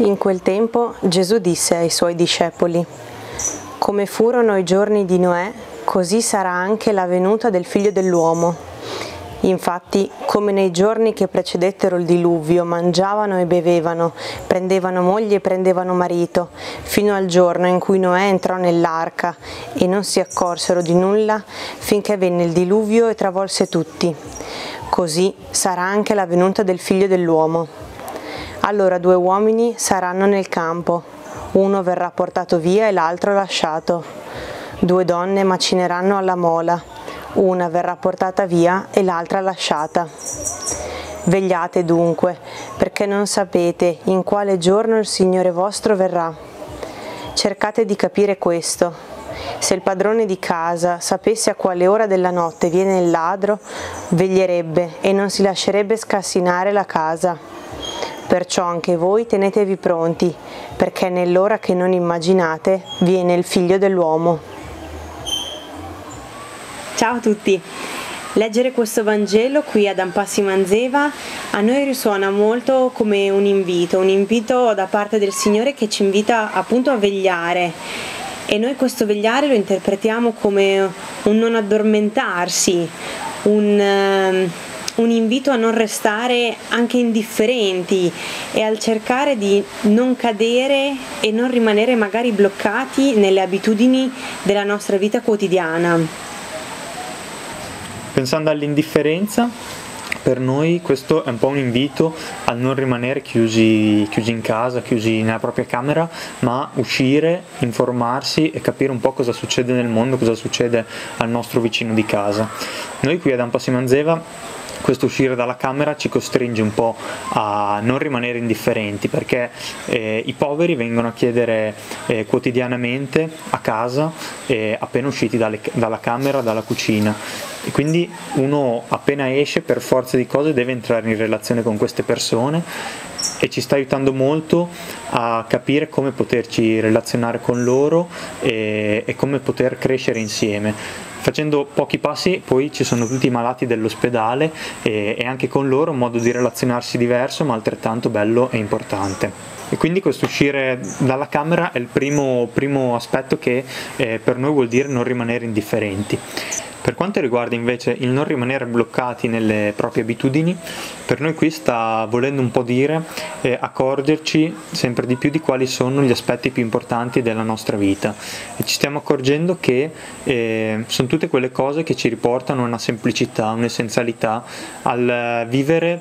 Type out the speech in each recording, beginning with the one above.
In quel tempo Gesù disse ai suoi discepoli, come furono i giorni di Noè, così sarà anche la venuta del figlio dell'uomo. Infatti, come nei giorni che precedettero il diluvio, mangiavano e bevevano, prendevano moglie e prendevano marito, fino al giorno in cui Noè entrò nell'arca e non si accorsero di nulla finché venne il diluvio e travolse tutti. Così sarà anche la venuta del figlio dell'uomo. Allora due uomini saranno nel campo, uno verrà portato via e l'altro lasciato. Due donne macineranno alla mola, una verrà portata via e l'altra lasciata. Vegliate dunque, perché non sapete in quale giorno il Signore vostro verrà. Cercate di capire questo. Se il padrone di casa sapesse a quale ora della notte viene il ladro, veglierebbe e non si lascerebbe scassinare la casa. Perciò anche voi tenetevi pronti, perché nell'ora che non immaginate viene il figlio dell'uomo. Ciao a tutti! Leggere questo Vangelo qui ad Ampassi Manzeva a noi risuona molto come un invito, un invito da parte del Signore che ci invita appunto a vegliare e noi questo vegliare lo interpretiamo come un non addormentarsi, un un invito a non restare anche indifferenti e al cercare di non cadere e non rimanere magari bloccati nelle abitudini della nostra vita quotidiana. Pensando all'indifferenza, per noi questo è un po' un invito a non rimanere chiusi, chiusi, in casa, chiusi nella propria camera, ma uscire, informarsi e capire un po' cosa succede nel mondo, cosa succede al nostro vicino di casa. Noi qui ad Ampassi Manzeva questo uscire dalla camera ci costringe un po' a non rimanere indifferenti perché eh, i poveri vengono a chiedere eh, quotidianamente a casa eh, appena usciti dalle, dalla camera, dalla cucina. E quindi uno appena esce per forza di cose deve entrare in relazione con queste persone e ci sta aiutando molto a capire come poterci relazionare con loro e, e come poter crescere insieme facendo pochi passi poi ci sono tutti i malati dell'ospedale e, e anche con loro un modo di relazionarsi diverso ma altrettanto bello e importante. E quindi questo uscire dalla camera è il primo, primo aspetto che eh, per noi vuol dire non rimanere indifferenti. Per quanto riguarda invece il non rimanere bloccati nelle proprie abitudini, per noi qui sta volendo un po' dire eh, accorgerci sempre di più di quali sono gli aspetti più importanti della nostra vita. E ci stiamo accorgendo che eh, sono tutte quelle cose che ci riportano a una semplicità, un'essenzialità al vivere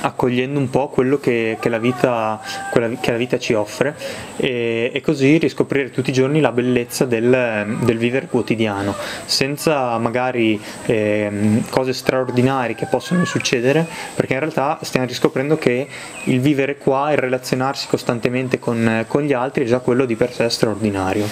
accogliendo un po' quello che, che, la, vita, che la, vita, ci offre e, e, così riscoprire tutti i giorni la bellezza del, del vivere quotidiano, senza magari eh, cose straordinarie che possono succedere, perché in realtà stiamo riscoprendo che il vivere qua e relazionarsi costantemente con, con gli altri è già quello di per sé straordinario.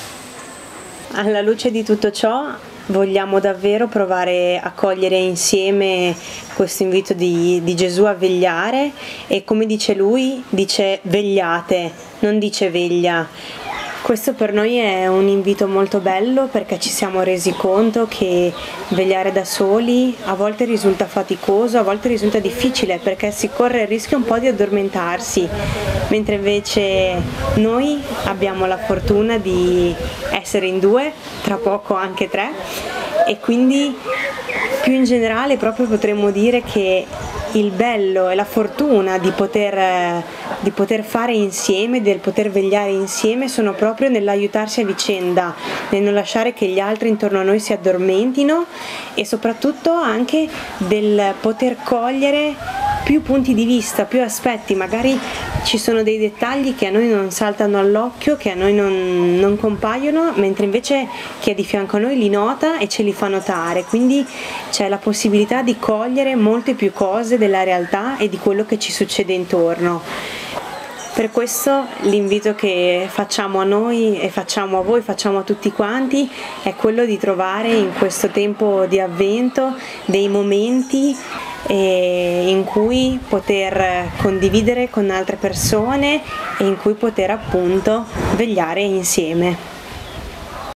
Alla luce di tutto ciò vogliamo davvero provare a cogliere insieme questo invito di, di, Gesù a vegliare e come dice lui, dice vegliate, non dice veglia questo per noi è un invito molto bello perché ci siamo resi conto che vegliare da soli a volte risulta faticoso, a volte risulta difficile perché si corre il rischio un po' di addormentarsi, mentre invece noi abbiamo la fortuna di essere in due, tra poco anche tre e quindi più in generale proprio potremmo dire che il bello e la fortuna di poter, di poter fare insieme, del poter vegliare insieme, sono proprio nell'aiutarsi a vicenda, nel non lasciare che gli altri intorno a noi si addormentino e soprattutto anche del poter cogliere più punti di vista, più aspetti, magari ci sono dei dettagli che a noi non saltano all'occhio, che a noi non, non compaiono, mentre invece chi è di fianco a noi li nota e ce li fa notare, quindi c'è la possibilità di cogliere molte più cose della realtà e di quello che ci succede intorno. Per questo l'invito che facciamo a noi e facciamo a voi, facciamo a tutti quanti, è quello di trovare in questo tempo di avvento dei momenti in cui poter condividere con altre persone e in cui poter appunto vegliare insieme.